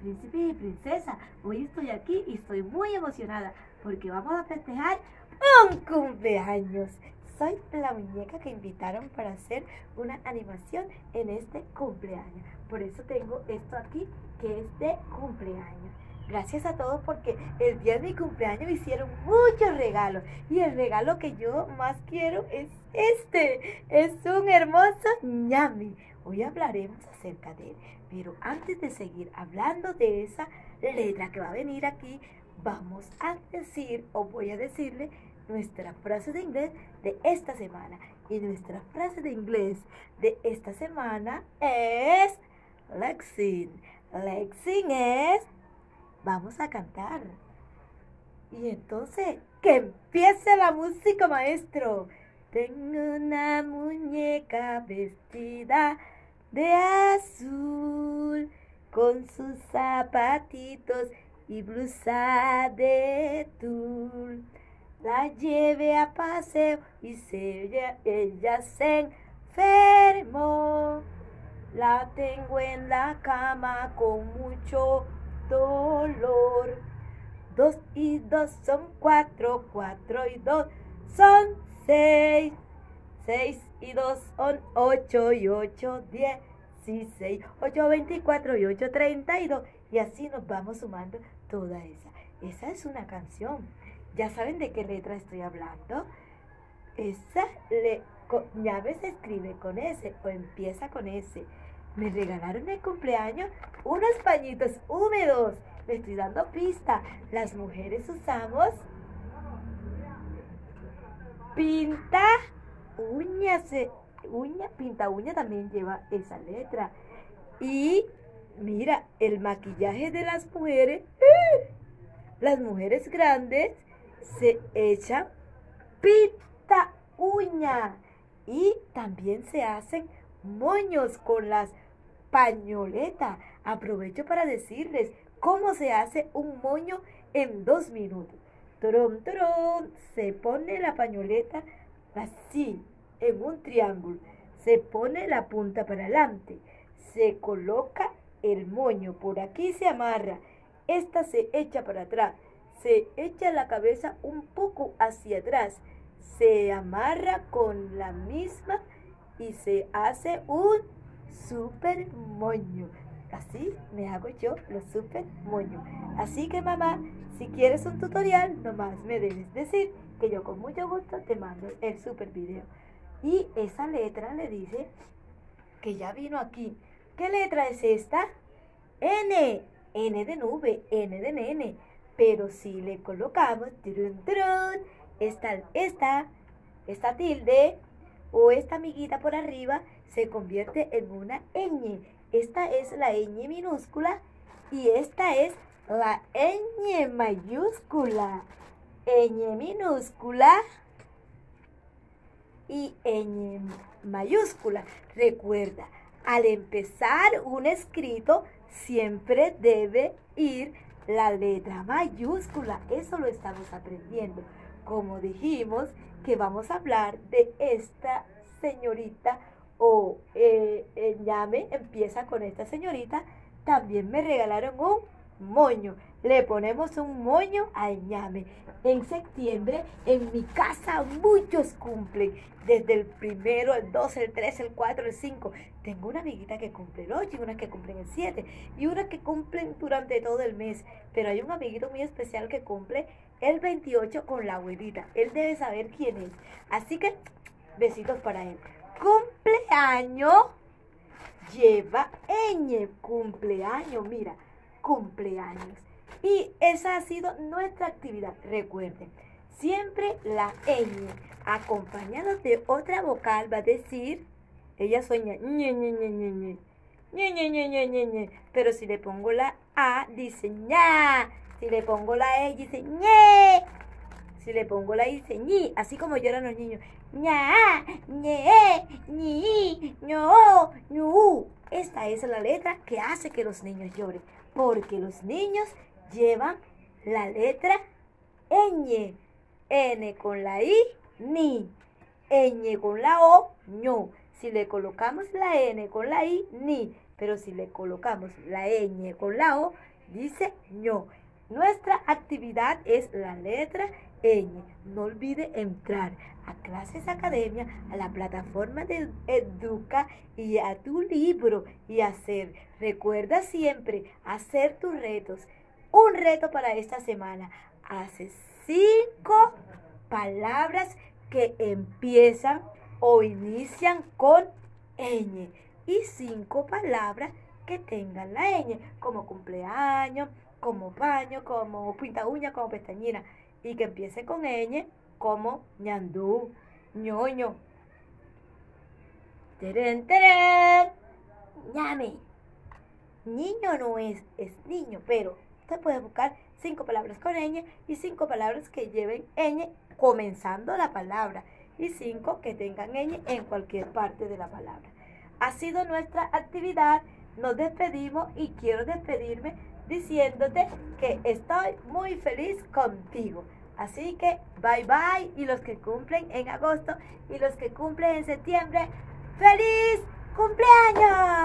príncipes y princesas. Hoy estoy aquí y estoy muy emocionada porque vamos a festejar un cumpleaños. Soy la muñeca que invitaron para hacer una animación en este cumpleaños. Por eso tengo esto aquí que es de cumpleaños. Gracias a todos porque el día de mi cumpleaños me hicieron muchos regalos. Y el regalo que yo más quiero es este. Es un hermoso ñami. Hoy hablaremos acerca de él. Pero antes de seguir hablando de esa letra que va a venir aquí, vamos a decir o voy a decirle nuestra frase de inglés de esta semana. Y nuestra frase de inglés de esta semana es Lexing. Lexing es vamos a cantar. Y entonces, que empiece la música, maestro. Tengo una muñeca vestida de azul, con sus zapatitos y blusa de tul. La lleve a paseo y se, ella se enfermó. La tengo en la cama con mucho dolor. Dos y dos son cuatro, cuatro y dos son seis. Seis y dos son ocho y ocho diez y seis. Ocho veinticuatro y ocho treinta y dos. Y así nos vamos sumando toda esa. Esa es una canción. ¿Ya saben de qué letra estoy hablando? Esa le, llave se escribe con S o empieza con S me regalaron el cumpleaños unos pañitos húmedos. Le estoy dando pista. Las mujeres usamos pinta uñas. Uña, pinta uña también lleva esa letra. Y mira, el maquillaje de las mujeres. ¡eh! Las mujeres grandes se echan pinta uña. Y también se hacen moños con las pañoletas. Aprovecho para decirles cómo se hace un moño en dos minutos. Tron, tron, se pone la pañoleta así, en un triángulo. Se pone la punta para adelante. Se coloca el moño. Por aquí se amarra. Esta se echa para atrás. Se echa la cabeza un poco hacia atrás. Se amarra con la misma y se hace un super moño. Así me hago yo los super moños. Así que mamá, si quieres un tutorial, nomás me debes decir que yo con mucho gusto te mando el super video. Y esa letra le dice que ya vino aquí. ¿Qué letra es esta? N. N de nube, N de nene. Pero si le colocamos trun, trun, esta, esta, esta tilde, o esta amiguita por arriba se convierte en una ñ. Esta es la ñ minúscula y esta es la ñ mayúscula. ñ minúscula y ñ mayúscula. Recuerda, al empezar un escrito siempre debe ir la letra mayúscula. Eso lo estamos aprendiendo. Como dijimos, que vamos a hablar de esta señorita o eh, empieza con esta señorita. También me regalaron un moño. Le ponemos un moño al ñame. En septiembre, en mi casa, muchos cumplen. Desde el primero, el 12, el 13, el 4, el 5. Tengo una amiguita que cumple el 8 y una que cumple el 7. Y una que cumplen durante todo el mes. Pero hay un amiguito muy especial que cumple el 28 con la abuelita. Él debe saber quién es. Así que, besitos para él. Cumpleaños lleva ñ. Cumpleaños, mira, cumpleaños. Y esa ha sido nuestra actividad. Recuerden, siempre la ñ acompañada de otra vocal va a decir, ella sueña ñe, ñe, ñe, ñe, ñe. Ñe, ñe, ñe, ñe, ñe, ñe. Pero si le pongo la A, dice ña. Si le pongo la E, dice ñe. Si le pongo la I, ñi. Así como lloran los niños. ña, ñe, ñi, ño, ñu. Esta es la letra que hace que los niños lloren. Porque los niños llevan la letra ñ. N con la I, ni. ñ con la O, ño. Si le colocamos la N con la I, ni. pero si le colocamos la ñ con la o, dice ño. Nuestra actividad es la letra ñ. No olvide entrar a Clases Academia, a la plataforma de Educa y a tu libro y hacer. Recuerda siempre hacer tus retos. Un reto para esta semana. Hace cinco palabras que empiezan o inician con ñ y cinco palabras que tengan la ñ, como cumpleaños, como baño, como pinta uña, como pestañina, y que empiece con ñ, como ñandú, ñoño. Teren, teren, ñame. Niño no es, es niño, pero usted puede buscar cinco palabras con ñ y cinco palabras que lleven ñ comenzando la palabra y cinco que tengan ñ en cualquier parte de la palabra. Ha sido nuestra actividad, nos despedimos y quiero despedirme diciéndote que estoy muy feliz contigo. Así que bye bye y los que cumplen en agosto y los que cumplen en septiembre, ¡feliz cumpleaños!